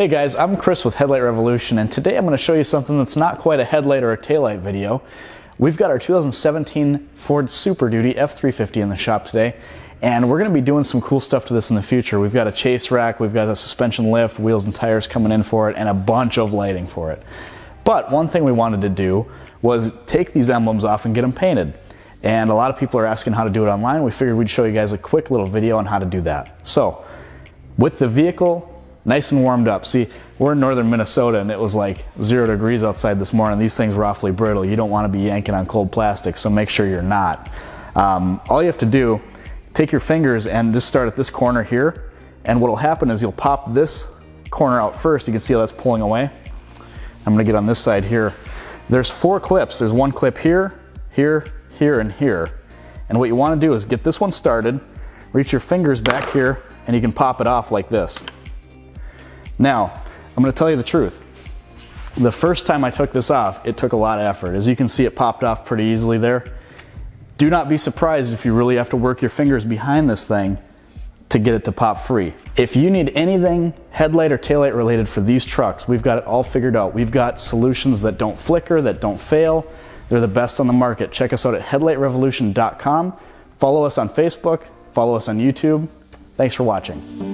Hey guys, I'm Chris with Headlight Revolution and today I'm going to show you something that's not quite a headlight or a taillight video. We've got our 2017 Ford Super Duty F350 in the shop today and we're going to be doing some cool stuff to this in the future. We've got a chase rack, we've got a suspension lift, wheels and tires coming in for it, and a bunch of lighting for it. But one thing we wanted to do was take these emblems off and get them painted. And a lot of people are asking how to do it online. We figured we'd show you guys a quick little video on how to do that. So, with the vehicle nice and warmed up. See, we're in northern Minnesota and it was like zero degrees outside this morning. These things were awfully brittle. You don't want to be yanking on cold plastic, so make sure you're not. Um, all you have to do, take your fingers and just start at this corner here. And what'll happen is you'll pop this corner out first. You can see how that's pulling away. I'm gonna get on this side here. There's four clips. There's one clip here, here, here, and here. And what you wanna do is get this one started, reach your fingers back here, and you can pop it off like this. Now, I'm gonna tell you the truth. The first time I took this off, it took a lot of effort. As you can see, it popped off pretty easily there. Do not be surprised if you really have to work your fingers behind this thing to get it to pop free. If you need anything headlight or taillight related for these trucks, we've got it all figured out. We've got solutions that don't flicker, that don't fail. They're the best on the market. Check us out at headlightrevolution.com. Follow us on Facebook, follow us on YouTube. Thanks for watching.